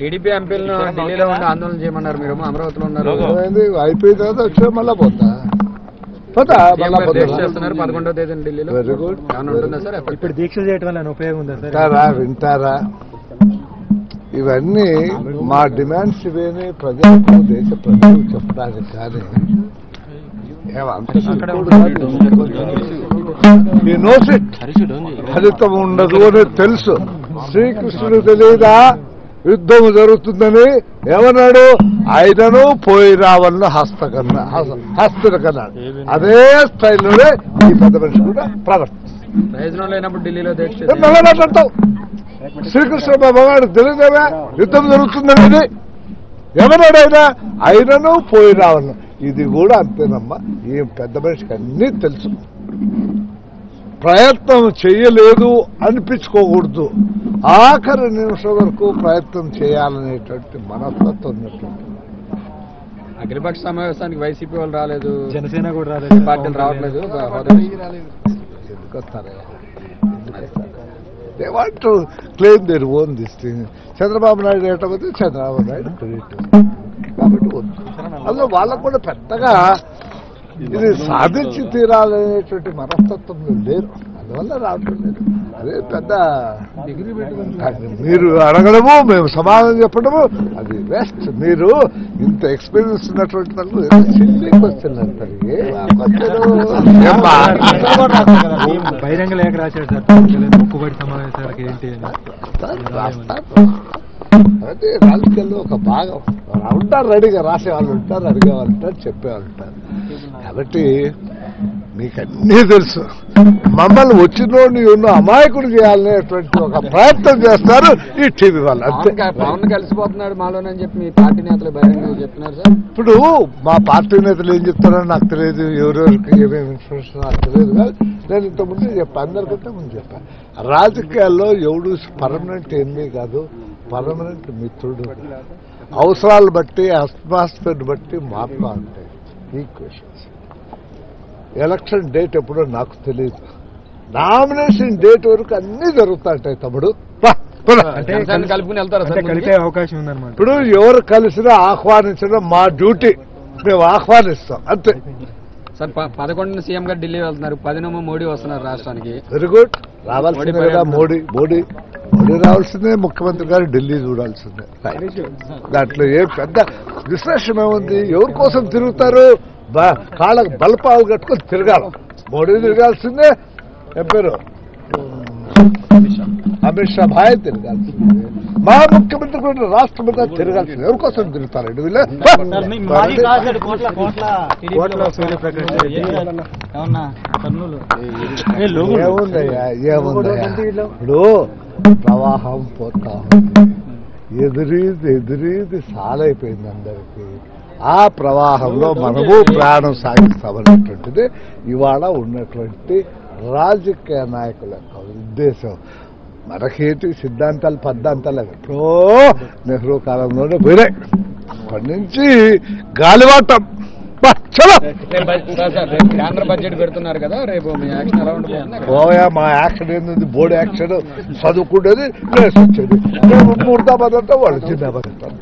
TDP ఎంపీలను ఢిల్లీలో ఉండి ఆందోళన చేయమన్నారు మీరు అమరావతిలో ఉన్నారు? అయిపోయిన తర్వాత వచ్చా మళ్ళా పోతా? పోతా మళ్ళా చేస్తున్నారు తేదీ ఢిల్లీలో. ఉంటుందా సార్? ఎఫెక్ట్? ఇప్పుడు దీక్ష చేయడం వల్ల ఉపయోగం ఉందా సార్? వింటారా వింటారా? ఇవన్నీ మా డిమాండ్స్ ఇవేని ప్రజలకు దేశ ప్రజలకు చెప్పడానికి కానీ. ఈ నోస్ ఇట్ ఫలితం ఉండదు అని తెలుసు. శ్రీకృష్ణుడు తెలియదా? యుద్ధం జరుగుతుందని ఏమన్నాడు? ఆయనను పోయి రావాలని హస్తకన్నా హస్తుడు కన్నాడు అదే స్టైల్లోనే ఈ పెద్ద మనిషి కూడా ప్రవర్తిస్తుంది శ్రీకృష్ణ భగవాడు తెలియదేవా యుద్ధం జరుగుతుందనేది ఎవరాడైనా అయినను పోయి రావను ఇది కూడా అంతేనమ్మా. ఈ పెద్ద మనిషికి అన్నీ తెలుసు. ప్రయత్నం చేయలేదు అనిపించుకోకూడదు. ఆఖరి నిమిషం వరకు ప్రయత్నం చేయాలనేటువంటి మనస్తత్వం అఖిలపక్ష సమావేశానికి వైసీపీ వాళ్ళు రాలేదు. జనసేన కూడా రాలేదు. పార్టీలు రావట్లేదు. They want to claim their own this thing Chandrababu Naidu ఏటపోతే Chandrababu Naidu credit కాబట్టి వద్దు. అందులో వాళ్ళకు కూడా పెద్దగా ఇది సాధించి తీరాలనేటువంటి మనస్తత్వం లేరు అందువల్ల రావటం లేదు. అదే పెద్ద మీరు అడగడము మేము సమాధానం చెప్పడము అది వేస్ట్. మీరు ఇంత ఎక్స్పీరియన్స్ ఉన్నటువంటి వాళ్ళు సిల్లీ క్వశ్చన్? బహిరంగ లేఖ రాశాడు సార్. మొక్కుబడి సమావేశాలకు ఏంటి. అదే రాజకీయాల్లో ఒక భాగం. ఉంటారు రెడీగా రాసే వాళ్ళు ఉంటారు అడిగే వాళ్ళు ఉంటారు చెప్పేవాళ్ళు ఉంటారు. కాబట్టి మీకు అన్నీ తెలుసు. మమ్మల్ని వచ్చినోడిని ఉన్న అమాయకుడు చేయాలనేటువంటి ఒక ప్రయత్నం చేస్తారు ఈ టీవీ వాళ్ళు అంతే. పవన్ కలిసిపోతున్నాడు మాలోనని చెప్పి మీ పార్టీ నేతలు చెప్తున్నారు సార్. ఇప్పుడు మా పార్టీ నేతలు ఏం చెప్తారో నాకు తెలియదు ఎవరెవరికి ఏమేమి ఇన్ఫర్మేషన్ నాకు తెలియదు కానీ నేను ఇంత ముందే చెప్పాను అందరికంటే ముందు చెప్పాను రాజకీయాల్లో ఎవడు పర్మనెంట్ ఎన్ని కాదు పర్మనెంట్ మిత్రుడు అవసరాలు బట్టి అట్మాస్ఫియర్ బట్టి మారుతూ ఉంటాయి ఈక్వేషన్స్ ఎలక్షన్ డేట్ ఎప్పుడో నాకు తెలియదు నామినేషన్ డేట్ వరకు అన్నీ జరుగుతుంటాయి తమ్ముడు? అవకాశం ఉందన్నమాట. ఇప్పుడు ఎవరు కలిసినా ఆహ్వానించడం మా డ్యూటీ. మేము ఆహ్వానిస్తాం అంతే. సార్ పదకొండున సీఎం గారు ఢిల్లీ వెళ్తున్నారు. పదినోమో మోడీ వస్తున్నారు రాష్ట్రానికి. వెరీ గుడ్ రావాల్సిందే మోడీ. మోడీ. మోడీ మోడీ రావాల్సిందే ముఖ్యమంత్రి గారు ఢిల్లీ చూడాల్సిందే. దాంట్లో ఏ పెద్ద విశ్లేషణ ఏముంది? ఎవరి కోసం తిరుగుతారు? బ- కాళ్ళకు బలపాలు కట్టుకొని తిరగాలి. మోడీ తిరగాల్సిందే ఏం పేరు? అమిత్ షా భాయ్ తిరగాల్సిందే. మా ముఖ్యమంత్రి కూడా రాష్ట్రపతి తిరగాల్సిందే. ఎవరి కోసం తిరుగుతారండి వీళ్ళు? ఏముందయ్యా ఏముందయ్యా? ఇప్పుడు ప్రవాహం పోతా ఉంది ఎదురీది ఎదురీది సాలైపోయింది అందరికీ. ఆ ప్రవాహంలో మనము ప్రాణం సాగిస్తామనేటువంటిది ఇవాళ ఉన్నటువంటి రాజకీయ నాయకుల యొక్క ఉద్దేశం. మనకేంటి సిద్ధాంతాలు పద్ధాంతాలు ఎప్పుడో నెహ్రూ కాలంలోనే పోయినాయి. అప్పటి నుంచి గాలివాటం. చలో. కేంద్ర బడ్జెట్ పెడుతున్నారు కదా రేపు మీ యాక్షన్ ఎలా పోయా మా యాక్షన్ ఏంది? బోర్డు యాక్షన్ చదువుకునేది ప్లేస్ వచ్చేది మేము ముర్దాబాద్ అంటే వాళ్ళు జిందాబాద్ అంటారు.